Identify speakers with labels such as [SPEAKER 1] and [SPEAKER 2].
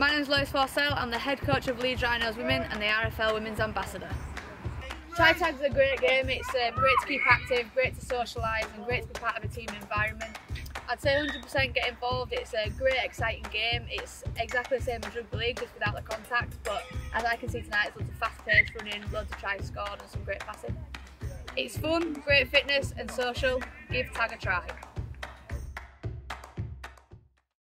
[SPEAKER 1] My name is Lois Forsell, I'm the head coach of Leeds Rhinos Women and the RFL Women's Ambassador. Try Tag's a great game, it's uh, great to keep active, great to socialise and great to be part of a team environment. I'd say 100% get involved, it's a great exciting game, it's exactly the same as rugby league just without the contact but as I can see tonight it's lots of fast pace running, loads of tries scored and some great passing. It's fun, great fitness and social, give tag a try.